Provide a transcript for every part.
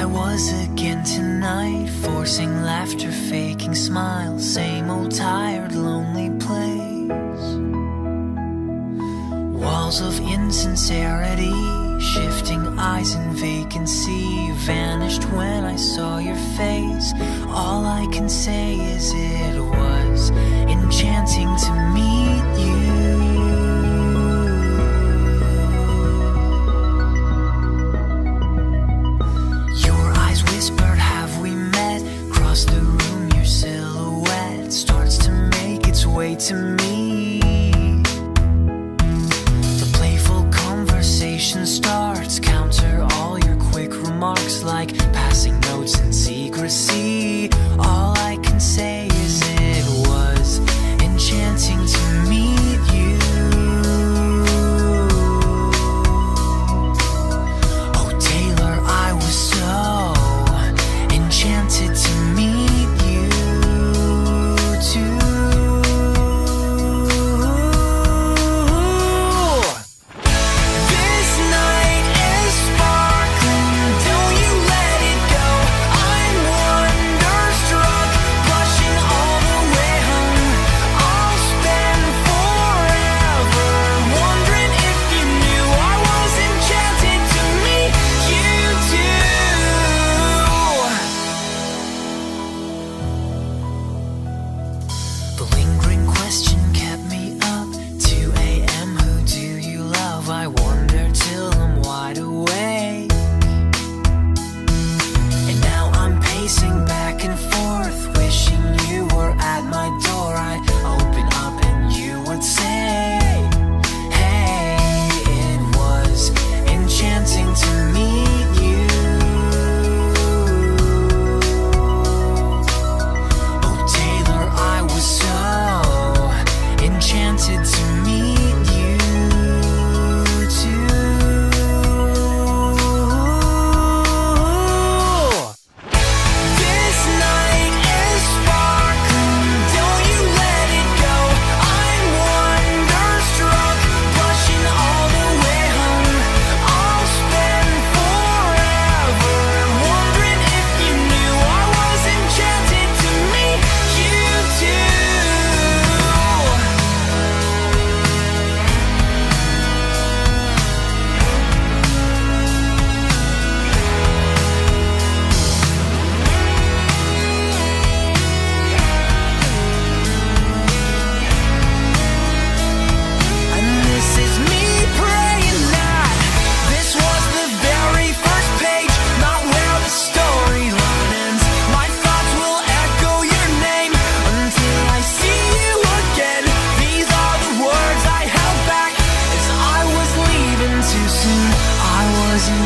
I was again tonight, forcing laughter, faking smiles, same old tired, lonely place. Walls of insincerity, shifting eyes in vacancy, vanished when I saw your face. All I can say is it was enchanting to meet you.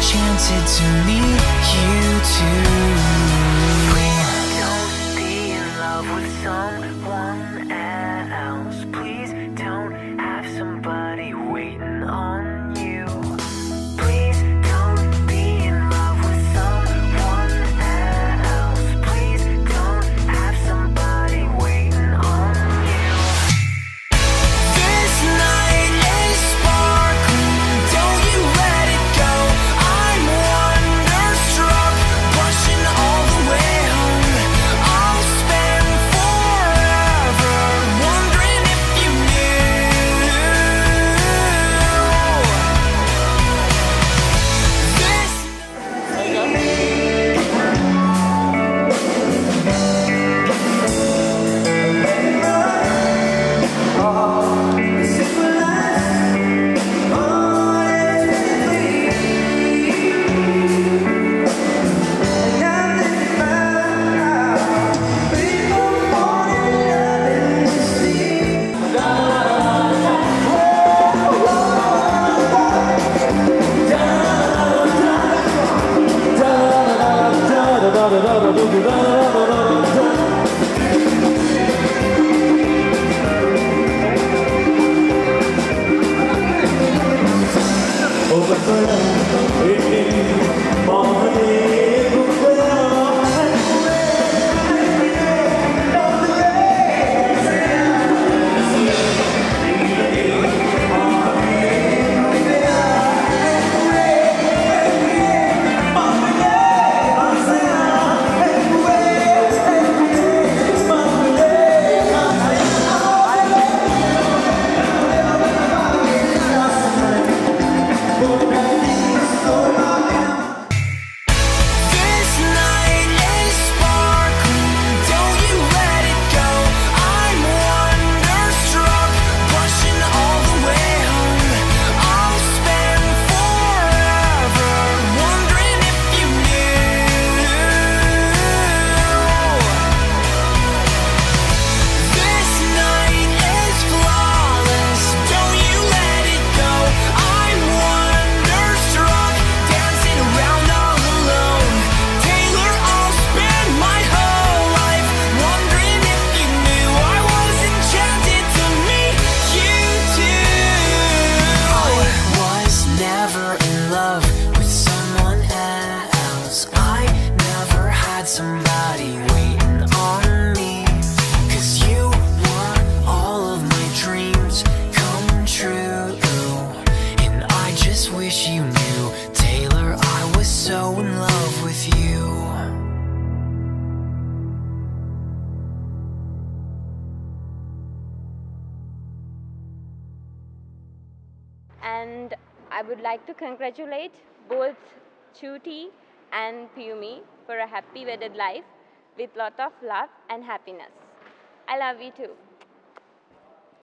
enchanted to meet you too. Over forever. Knew. Taylor, I was so in love with you. And I would like to congratulate both Chuti and Piumi for a happy wedded life with lot of love and happiness. I love you too.